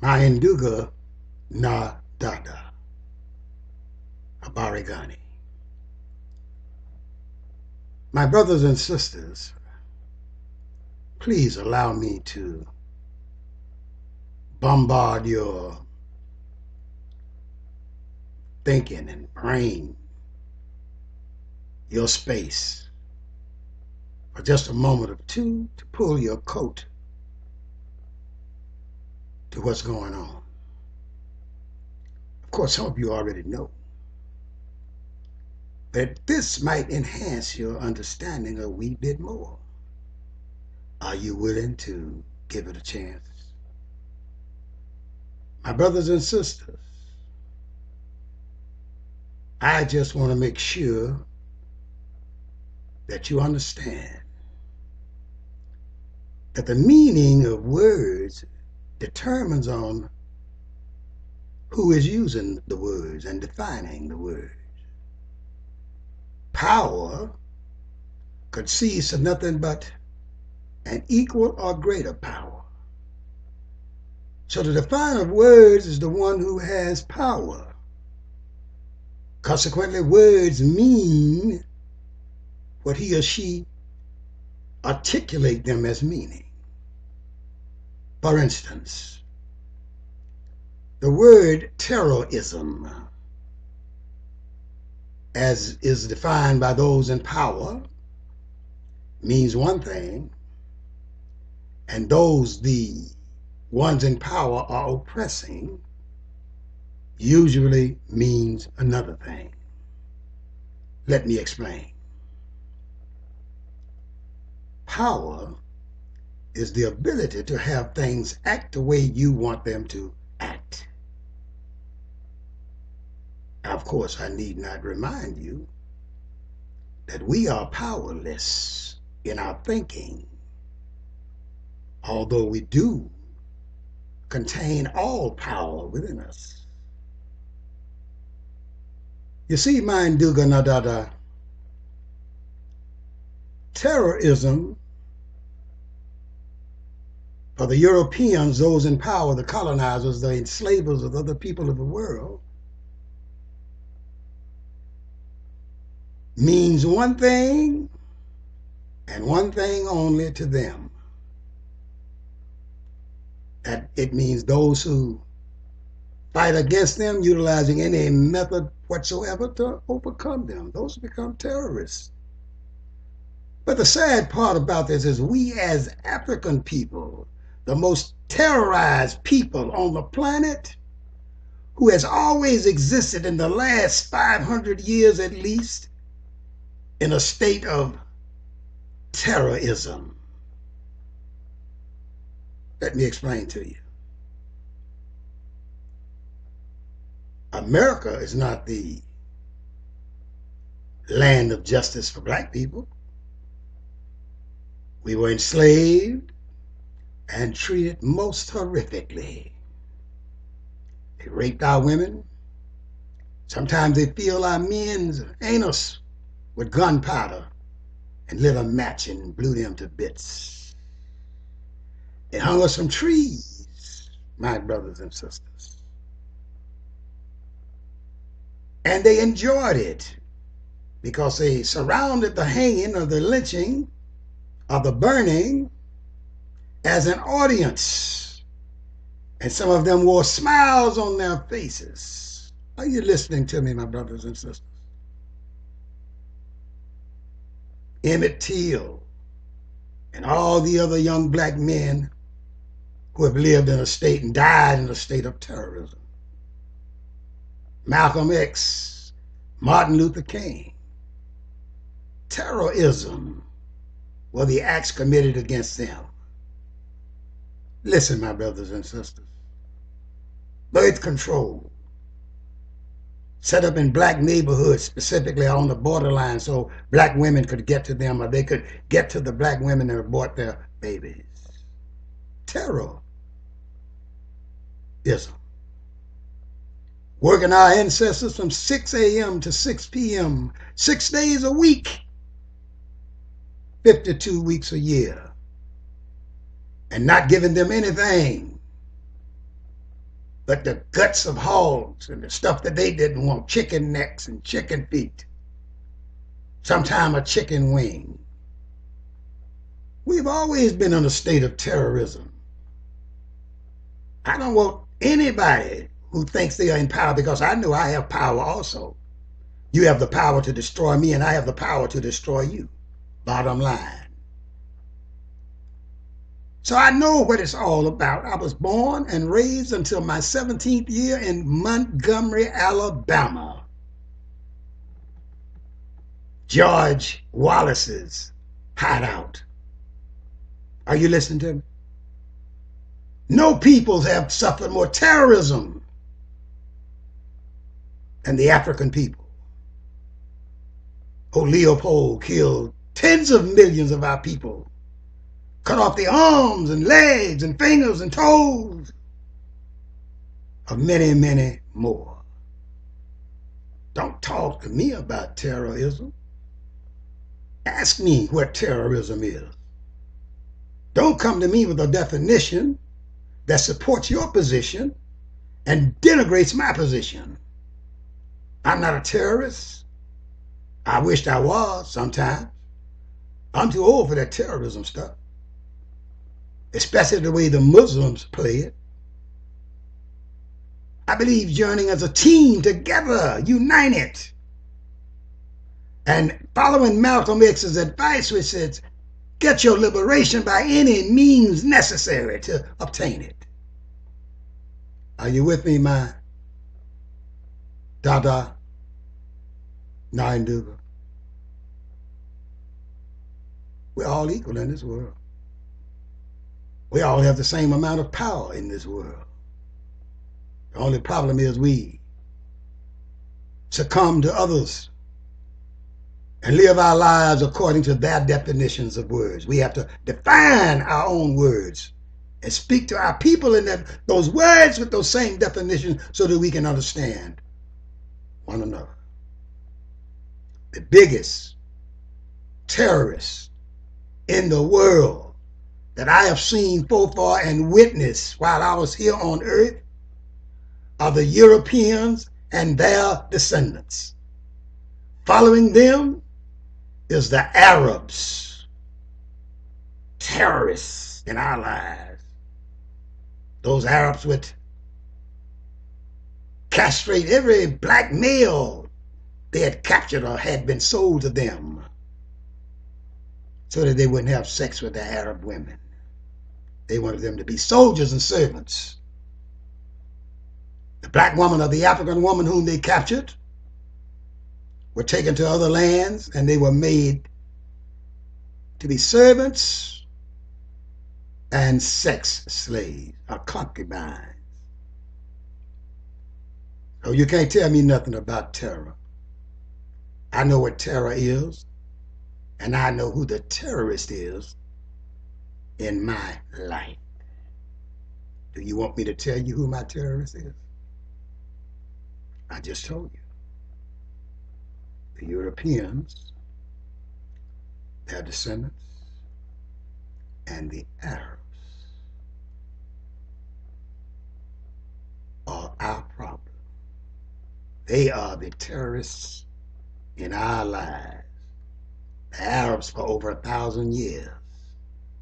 Mayanduga na Dada Abarigani. My brothers and sisters, please allow me to bombard your thinking and brain, your space, for just a moment or two to pull your coat to what's going on. Of course, some of you already know. But this might enhance your understanding a wee bit more. Are you willing to give it a chance? My brothers and sisters, I just want to make sure that you understand that the meaning of words determines on who is using the words and defining the words. Power consists of nothing but an equal or greater power. So the definer of words is the one who has power. Consequently, words mean what he or she articulate them as meaning. For instance, the word terrorism, as is defined by those in power, means one thing, and those the ones in power are oppressing usually means another thing. Let me explain. Power is the ability to have things act the way you want them to act. Of course, I need not remind you that we are powerless in our thinking, although we do contain all power within us. You see, Duga Nadada, terrorism for the Europeans, those in power, the colonizers, the enslavers of other people of the world, means one thing and one thing only to them. That it means those who fight against them utilizing any method whatsoever to overcome them. Those who become terrorists. But the sad part about this is we as African people the most terrorized people on the planet, who has always existed in the last 500 years at least in a state of terrorism. Let me explain to you. America is not the land of justice for black people. We were enslaved and treated most horrifically. They raped our women. Sometimes they filled our men's anus with gunpowder and lit a match and blew them to bits. They hung us from trees, my brothers and sisters. And they enjoyed it because they surrounded the hanging or the lynching or the burning as an audience. And some of them wore smiles on their faces. Are you listening to me, my brothers and sisters? Emmett Till and all the other young black men who have lived in a state and died in a state of terrorism. Malcolm X, Martin Luther King. Terrorism were the acts committed against them. Listen, my brothers and sisters. Birth control set up in black neighborhoods, specifically on the borderline, so black women could get to them or they could get to the black women that abort their babies. Terror. Ism. Working our ancestors from 6 a.m. to 6 p.m., six days a week, 52 weeks a year and not giving them anything but the guts of hogs and the stuff that they didn't want chicken necks and chicken feet, sometime a chicken wing. We've always been in a state of terrorism. I don't want anybody who thinks they are in power because I know I have power also. You have the power to destroy me, and I have the power to destroy you. Bottom line. So I know what it's all about. I was born and raised until my 17th year in Montgomery, Alabama. George Wallace's hideout. Are you listening to me? No peoples have suffered more terrorism than the African people. Oh, Leopold killed tens of millions of our people, cut off the arms and legs and fingers and toes of many, many more. Don't talk to me about terrorism. Ask me what terrorism is. Don't come to me with a definition that supports your position and denigrates my position. I'm not a terrorist. I wished I was sometimes. I'm too old for that terrorism stuff, especially the way the Muslims play it. I believe journeying as a team together, united, and following Malcolm X's advice, which says, get your liberation by any means necessary to obtain it. Are you with me, my Dada Nyanduga? We're all equal in this world. We all have the same amount of power in this world. The only problem is we succumb to others and live our lives according to their definitions of words. We have to define our own words and speak to our people in that, those words with those same definitions so that we can understand one another. The biggest terrorists in the world that I have seen far and witnessed while I was here on earth are the Europeans and their descendants. Following them is the Arabs, terrorists in our lives. Those Arabs would castrate every black male they had captured or had been sold to them so that they wouldn't have sex with the Arab women. They wanted them to be soldiers and servants. The black woman or the African woman whom they captured were taken to other lands and they were made to be servants and sex slaves or concubines. So you can't tell me nothing about terror. I know what terror is, and I know who the terrorist is in my life. Do you want me to tell you who my terrorist is? I just told you the Europeans, their descendants, and the Arabs are our problem. They are the terrorists in our lives. The Arabs for over a thousand years,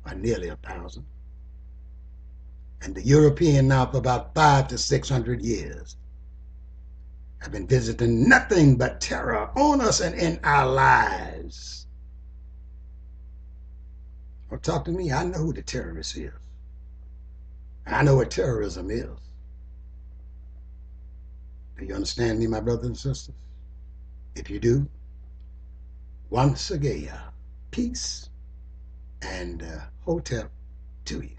or nearly a thousand. And the European now for about five to six hundred years have been visiting nothing but terror on us and in our lives. Don't talk to me. I know who the terrorist is. I know what terrorism is. Do you understand me, my brothers and sisters? If you do, once again, peace and uh, hotep to you.